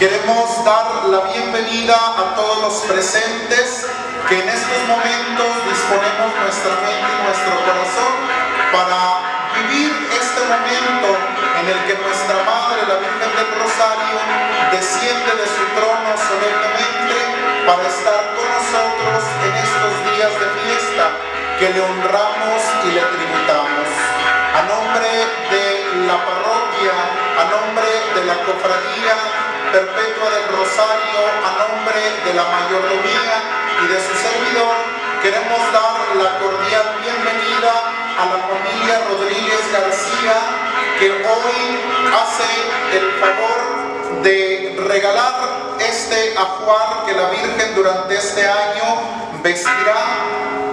Queremos dar la bienvenida a todos los presentes que en estos momentos disponemos nuestra mente y nuestro corazón para vivir este momento en el que nuestra Madre, la Virgen del Rosario, desciende de su trono solemnemente para estar con nosotros en estos días de fiesta que le honramos y le tributamos. A nombre de la parroquia, a nombre de la cofradía perpetua del Rosario, a nombre de la mayordomía y de su servidor, queremos dar la cordial bienvenida a la familia Rodríguez García, que hoy hace el favor de regalar este ajuar que la Virgen durante este año vestirá,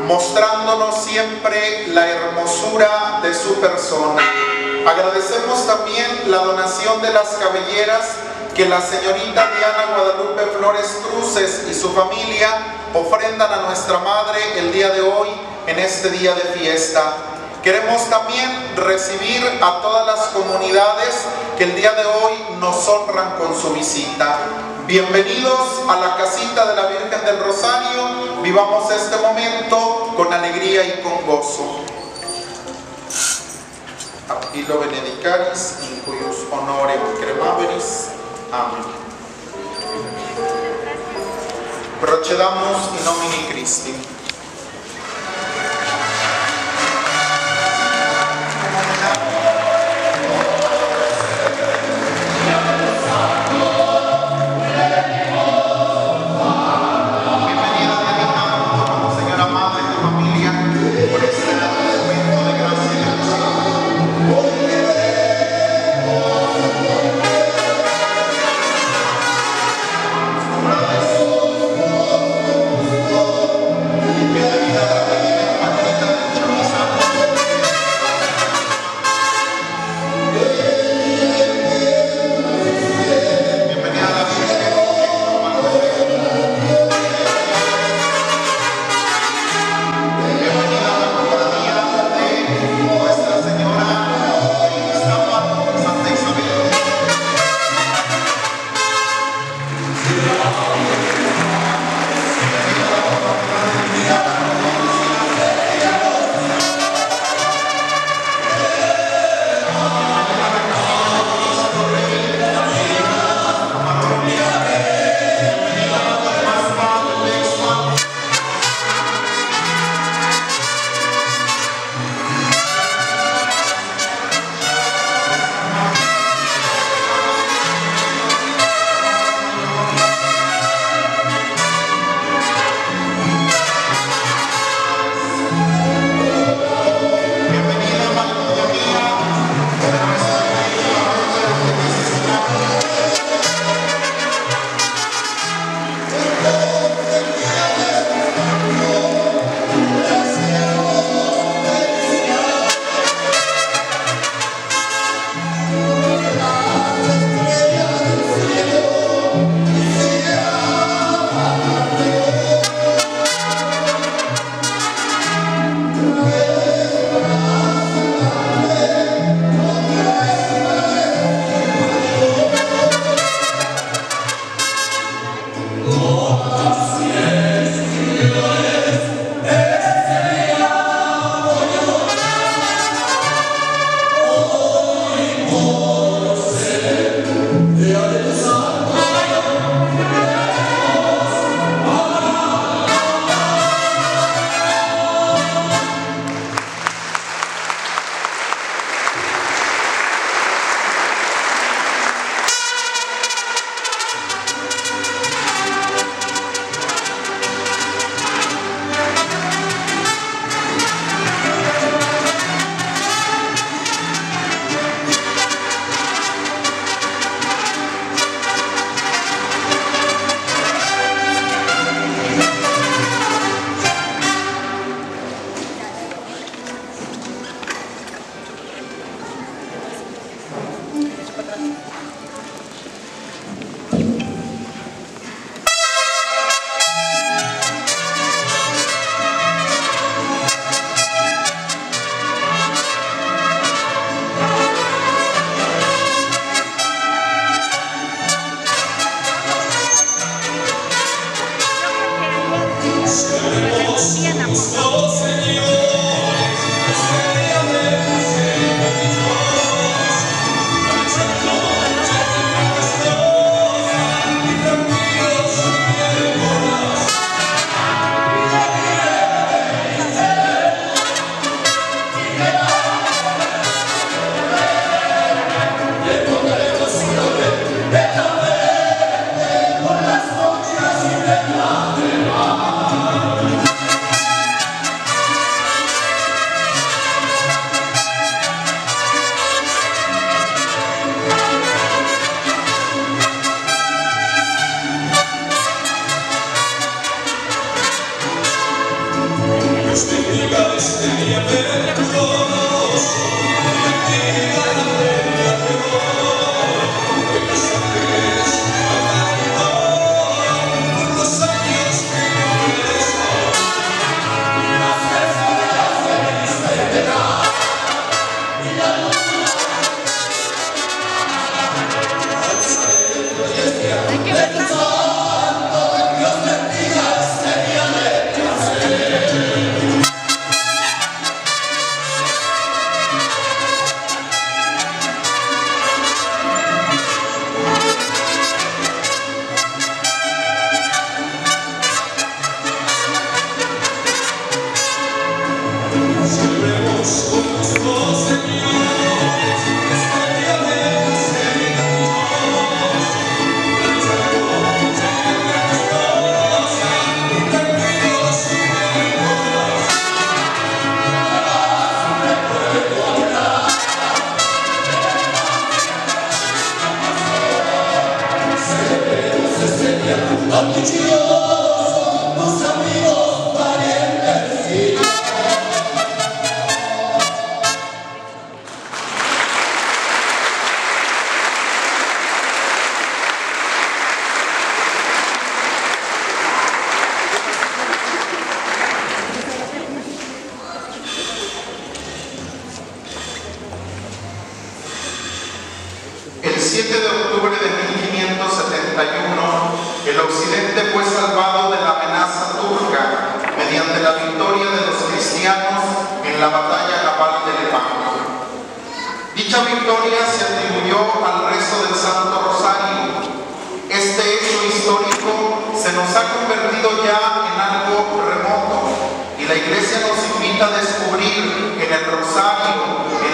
mostrándonos siempre la hermosura de su persona. Agradecemos también la donación de las cabelleras que la señorita Diana Guadalupe Flores Cruces y su familia ofrendan a nuestra Madre el día de hoy en este día de fiesta. Queremos también recibir a todas las comunidades que el día de hoy nos honran con su visita. Bienvenidos a la casita de la Virgen del Rosario. Vivamos este momento con alegría y con gozo. Apilo benedicaris in cuius honorem cremaveris. Amén. Procedamus in nomine Christi.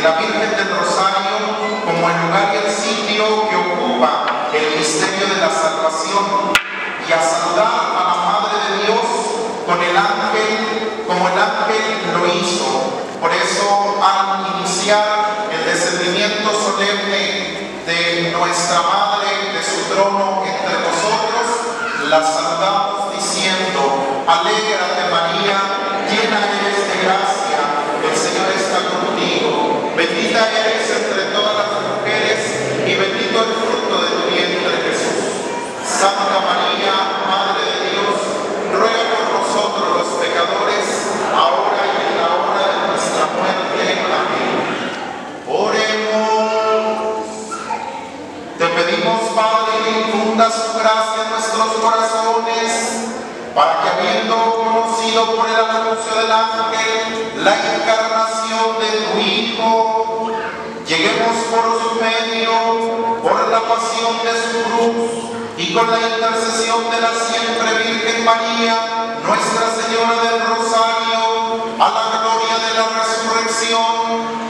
la Virgen del Rosario como el lugar y el sitio que ocupa el misterio de la salvación y a saludar a la Madre de Dios con el ángel como el ángel lo hizo. Por eso al iniciar el descendimiento solemne de nuestra Madre de su trono entre nosotros, la saludamos diciendo, alégrate inunda su gracia en nuestros corazones, para que habiendo conocido por el anuncio del ángel la encarnación de tu Hijo, lleguemos por su medio, por la pasión de su cruz y con la intercesión de la siempre Virgen María, Nuestra Señora del Rosario, a la gloria de la resurrección,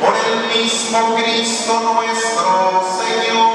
por el mismo Cristo nuestro Señor.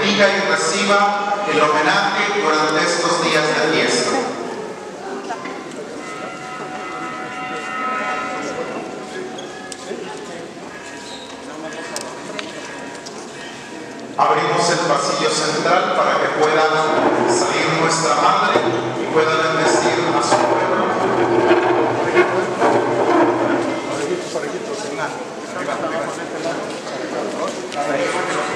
Bendiga y reciba el homenaje durante estos días de fiesta. Abrimos el pasillo central para que pueda salir nuestra madre y pueda bendecir a su pueblo. place.